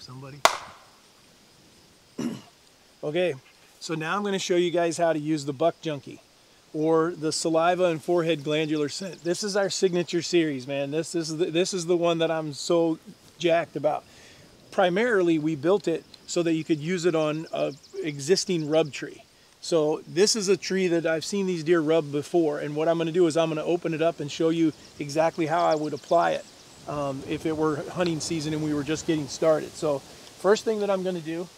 somebody. okay, so now I'm going to show you guys how to use the buck junkie or the saliva and forehead glandular scent. This is our signature series, man. This, this, is the, this is the one that I'm so jacked about. Primarily, we built it so that you could use it on a existing rub tree. So this is a tree that I've seen these deer rub before, and what I'm going to do is I'm going to open it up and show you exactly how I would apply it um, if it were hunting season and we were just getting started. So first thing that I'm going to do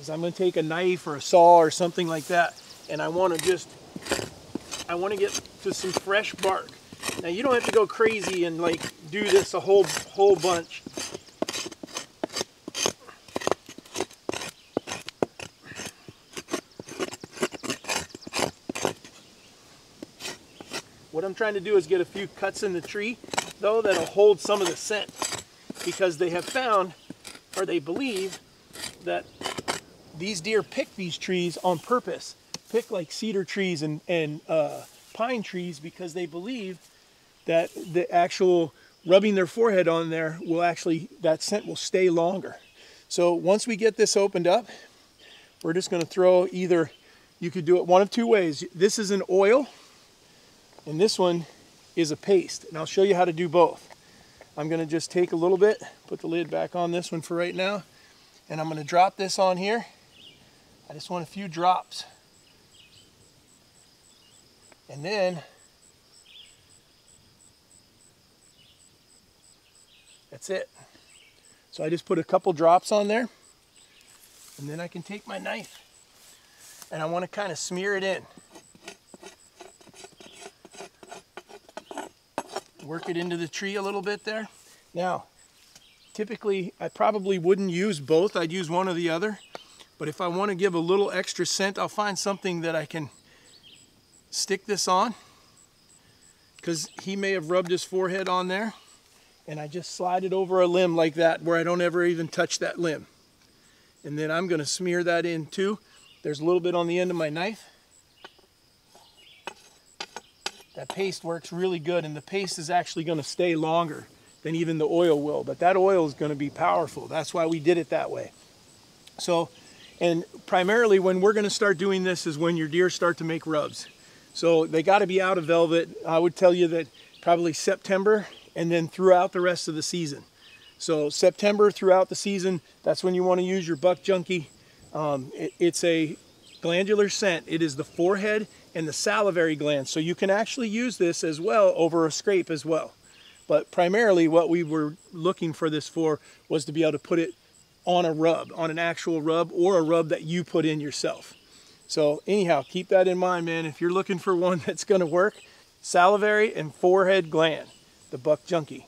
is I'm going to take a knife or a saw or something like that, and I want to just I want to get to some fresh bark. Now you don't have to go crazy and like do this a whole whole bunch. What I'm trying to do is get a few cuts in the tree, though, that'll hold some of the scent. Because they have found, or they believe, that these deer pick these trees on purpose. Pick like cedar trees and, and uh, pine trees because they believe that the actual rubbing their forehead on there will actually, that scent will stay longer. So once we get this opened up, we're just gonna throw either, you could do it one of two ways. This is an oil, and this one is a paste. And I'll show you how to do both. I'm gonna just take a little bit, put the lid back on this one for right now, and I'm gonna drop this on here. I just want a few drops. And then, that's it. So I just put a couple drops on there, and then I can take my knife, and I want to kind of smear it in. Work it into the tree a little bit there. Now, typically, I probably wouldn't use both. I'd use one or the other. But if I want to give a little extra scent, I'll find something that I can stick this on because he may have rubbed his forehead on there and I just slide it over a limb like that where I don't ever even touch that limb. And then I'm going to smear that in too. There's a little bit on the end of my knife. That paste works really good and the paste is actually going to stay longer than even the oil will. But that oil is going to be powerful. That's why we did it that way. So, and primarily when we're going to start doing this is when your deer start to make rubs. So they got to be out of velvet. I would tell you that probably September and then throughout the rest of the season. So September throughout the season, that's when you want to use your buck junkie. Um, it, it's a glandular scent. It is the forehead and the salivary glands. So you can actually use this as well over a scrape as well. But primarily what we were looking for this for was to be able to put it on a rub, on an actual rub or a rub that you put in yourself. So anyhow, keep that in mind, man. If you're looking for one that's gonna work, salivary and forehead gland, the buck junkie.